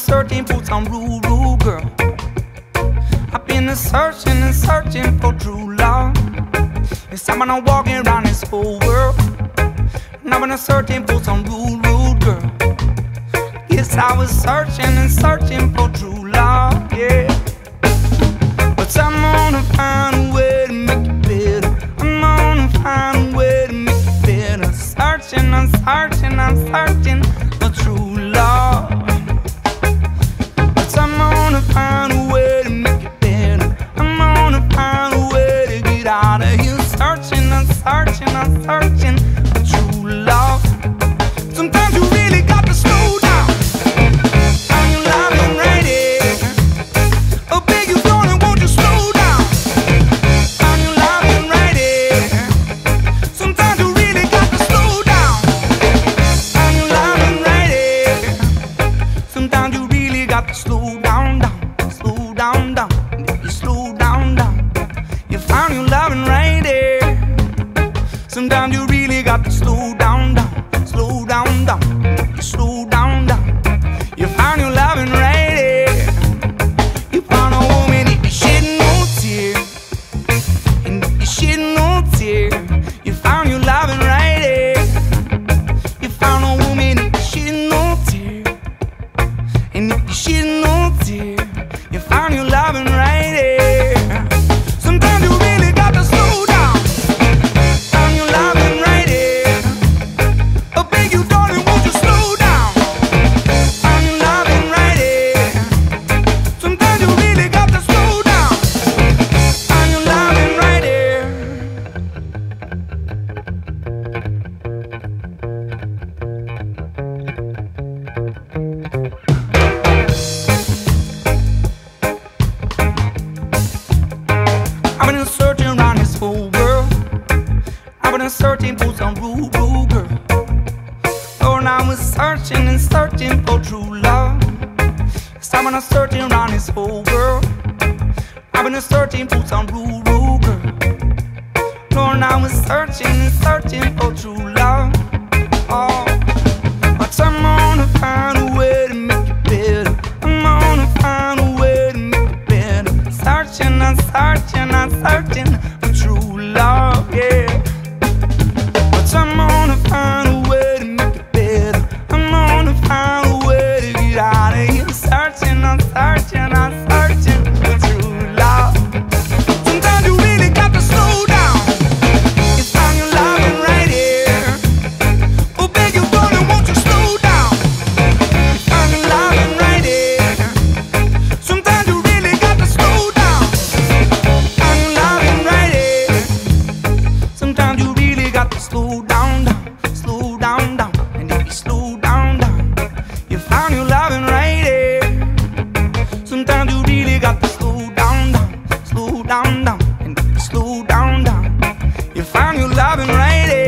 searching for some rural girl. I've been searching and searching for true love. And someone walking around this whole world. And I've been searching for some rural river. Yes, I was searching and searching for true love, yeah. But I'm gonna find a way to make it better. I'm gonna find a way to make it better. Searching, I'm searching, I'm searching. coming right here. Sometimes you really got to slow down. searching for some real, real girl. Lord, I was searching and searching for true love. Someone I'm searching around this whole world. I've been searching for some real, real girl. Lord, I was searching I've been waiting.